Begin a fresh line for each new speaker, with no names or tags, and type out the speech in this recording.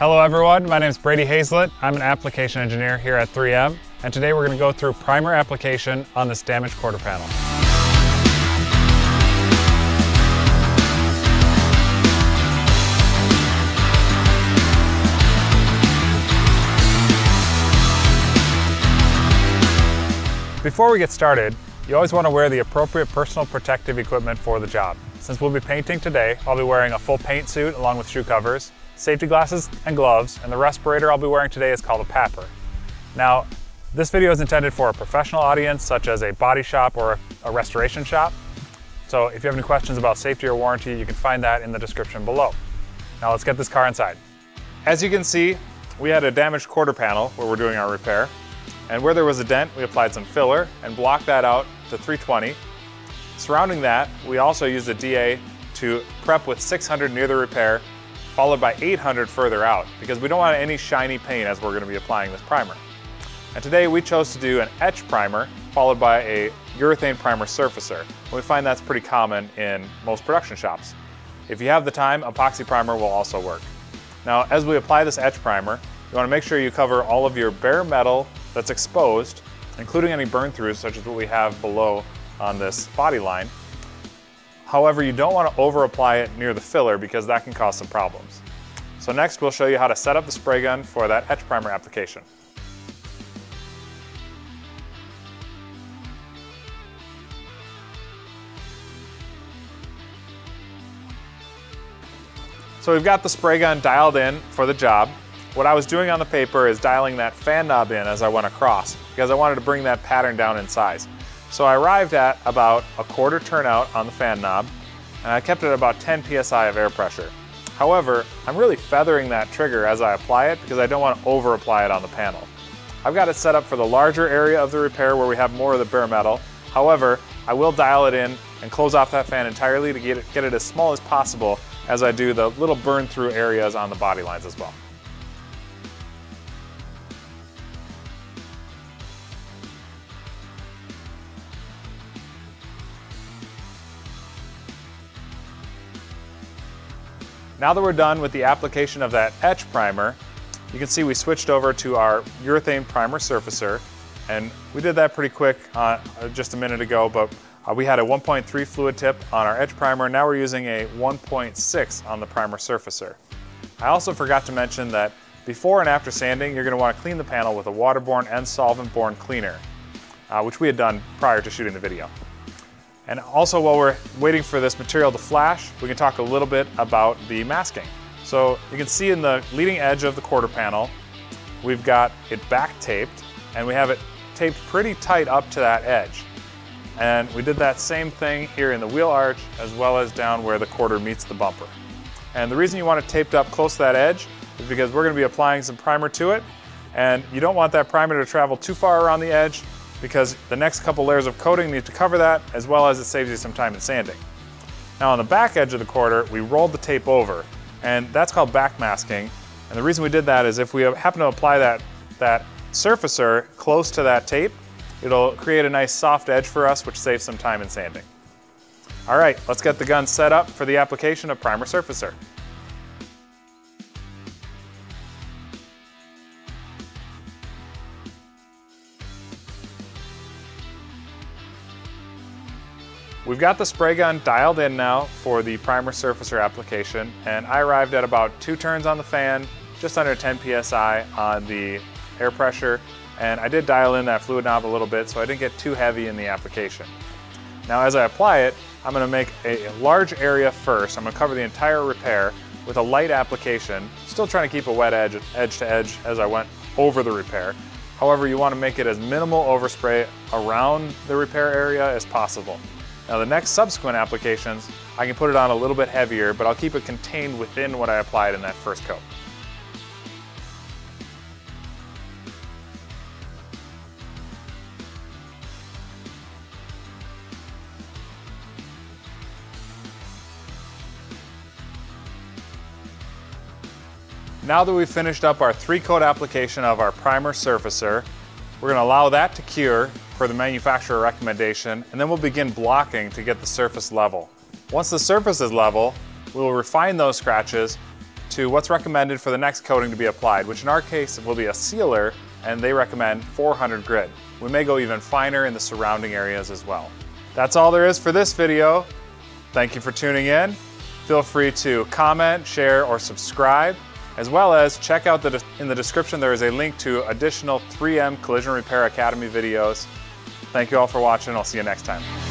Hello everyone, my name is Brady Haislet. I'm an application engineer here at 3M, and today we're going to go through primer application on this damaged quarter panel. Before we get started, you always want to wear the appropriate personal protective equipment for the job. Since we'll be painting today, I'll be wearing a full paint suit along with shoe covers, safety glasses and gloves, and the respirator I'll be wearing today is called a PAPR. Now, this video is intended for a professional audience such as a body shop or a restoration shop. So if you have any questions about safety or warranty, you can find that in the description below. Now let's get this car inside. As you can see, we had a damaged quarter panel where we're doing our repair. And where there was a dent, we applied some filler and blocked that out to 320. Surrounding that, we also used a DA to prep with 600 near the repair, followed by 800 further out, because we don't want any shiny paint as we're gonna be applying this primer. And today we chose to do an etch primer, followed by a urethane primer surfacer. We find that's pretty common in most production shops. If you have the time, epoxy primer will also work. Now, as we apply this etch primer, you wanna make sure you cover all of your bare metal that's exposed, including any burn throughs such as what we have below on this body line. However, you don't want to over apply it near the filler because that can cause some problems. So next we'll show you how to set up the spray gun for that etch primer application. So we've got the spray gun dialed in for the job. What I was doing on the paper is dialing that fan knob in as I went across because I wanted to bring that pattern down in size. So I arrived at about a quarter turnout on the fan knob and I kept it at about 10 psi of air pressure. However, I'm really feathering that trigger as I apply it because I don't want to over apply it on the panel. I've got it set up for the larger area of the repair where we have more of the bare metal. However, I will dial it in and close off that fan entirely to get it, get it as small as possible as I do the little burn through areas on the body lines as well. Now that we're done with the application of that etch primer, you can see we switched over to our urethane primer surfacer and we did that pretty quick uh, just a minute ago, but uh, we had a 1.3 fluid tip on our etch primer. Now we're using a 1.6 on the primer surfacer. I also forgot to mention that before and after sanding, you're gonna to want to clean the panel with a waterborne and solvent-borne cleaner, uh, which we had done prior to shooting the video. And also while we're waiting for this material to flash, we can talk a little bit about the masking. So you can see in the leading edge of the quarter panel, we've got it back taped and we have it taped pretty tight up to that edge. And we did that same thing here in the wheel arch as well as down where the quarter meets the bumper. And the reason you want it taped up close to that edge is because we're gonna be applying some primer to it and you don't want that primer to travel too far around the edge because the next couple layers of coating need to cover that as well as it saves you some time in sanding. Now on the back edge of the quarter, we rolled the tape over and that's called backmasking. And the reason we did that is if we happen to apply that, that surfacer close to that tape, it'll create a nice soft edge for us, which saves some time in sanding. All right, let's get the gun set up for the application of primer surfacer. We've got the spray gun dialed in now for the primer surfacer application, and I arrived at about two turns on the fan, just under 10 PSI on the air pressure, and I did dial in that fluid knob a little bit so I didn't get too heavy in the application. Now as I apply it, I'm gonna make a large area first. I'm gonna cover the entire repair with a light application, still trying to keep a wet edge, edge to edge as I went over the repair. However, you wanna make it as minimal overspray around the repair area as possible. Now the next subsequent applications, I can put it on a little bit heavier, but I'll keep it contained within what I applied in that first coat. Now that we've finished up our three coat application of our primer surfacer, we're going to allow that to cure per the manufacturer recommendation, and then we'll begin blocking to get the surface level. Once the surface is level, we will refine those scratches to what's recommended for the next coating to be applied, which in our case will be a sealer, and they recommend 400 grit. We may go even finer in the surrounding areas as well. That's all there is for this video. Thank you for tuning in. Feel free to comment, share, or subscribe, as well as check out the in the description there is a link to additional 3M Collision Repair Academy videos. Thank you all for watching. I'll see you next time.